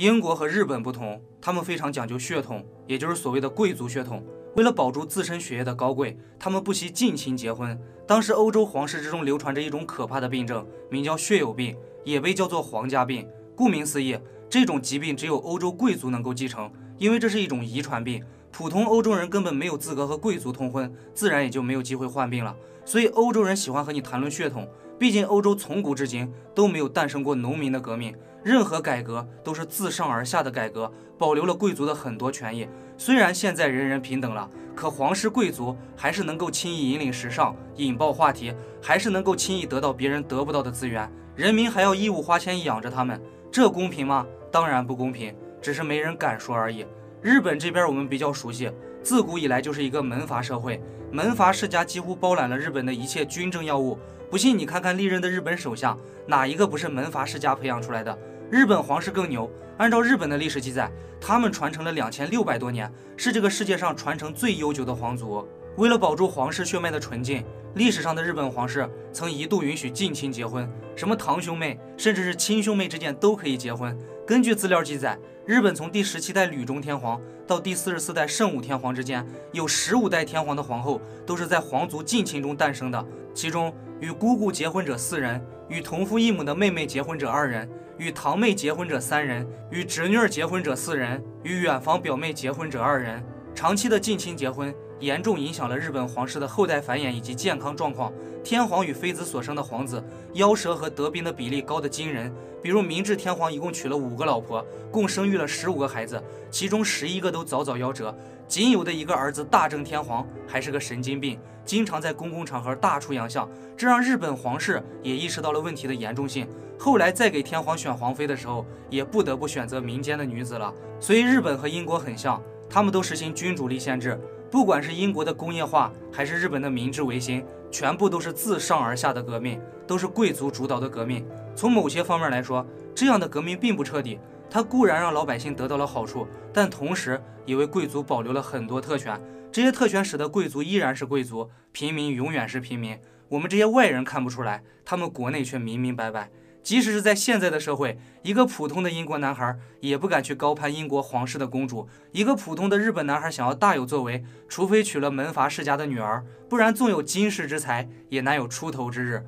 英国和日本不同，他们非常讲究血统，也就是所谓的贵族血统。为了保住自身血液的高贵，他们不惜近亲结婚。当时欧洲皇室之中流传着一种可怕的病症，名叫血友病，也被叫做皇家病。顾名思义，这种疾病只有欧洲贵族能够继承，因为这是一种遗传病。普通欧洲人根本没有资格和贵族通婚，自然也就没有机会患病了。所以欧洲人喜欢和你谈论血统，毕竟欧洲从古至今都没有诞生过农民的革命，任何改革都是自上而下的改革，保留了贵族的很多权益。虽然现在人人平等了，可皇室贵族还是能够轻易引领时尚、引爆话题，还是能够轻易得到别人得不到的资源，人民还要义务花钱养着他们，这公平吗？当然不公平，只是没人敢说而已。日本这边我们比较熟悉，自古以来就是一个门阀社会，门阀世家几乎包揽了日本的一切军政要务。不信你看看历任的日本首相，哪一个不是门阀世家培养出来的？日本皇室更牛，按照日本的历史记载，他们传承了两千六百多年，是这个世界上传承最悠久的皇族。为了保住皇室血脉的纯净，历史上的日本皇室曾一度允许近亲结婚，什么堂兄妹，甚至是亲兄妹之间都可以结婚。根据资料记载，日本从第十七代吕中天皇到第四十四代圣武天皇之间，有十五代天皇的皇后都是在皇族近亲中诞生的。其中，与姑姑结婚者四人，与同父异母的妹妹结婚者二人，与堂妹结婚者三人，与侄女儿结婚者四人，与远房表妹结婚者二人。长期的近亲结婚。严重影响了日本皇室的后代繁衍以及健康状况。天皇与妃子所生的皇子，夭折和得病的比例高得惊人。比如明治天皇一共娶了五个老婆，共生育了十五个孩子，其中十一个都早早夭折。仅有的一个儿子大正天皇还是个神经病，经常在公共场合大出洋相，这让日本皇室也意识到了问题的严重性。后来再给天皇选皇妃的时候，也不得不选择民间的女子了。所以日本和英国很像，他们都实行君主立宪制。不管是英国的工业化，还是日本的明治维新，全部都是自上而下的革命，都是贵族主导的革命。从某些方面来说，这样的革命并不彻底。它固然让老百姓得到了好处，但同时也为贵族保留了很多特权。这些特权使得贵族依然是贵族，平民永远是平民。我们这些外人看不出来，他们国内却明明白白。即使是在现在的社会，一个普通的英国男孩也不敢去高攀英国皇室的公主；一个普通的日本男孩想要大有作为，除非娶了门阀世家的女儿，不然纵有今世之才，也难有出头之日。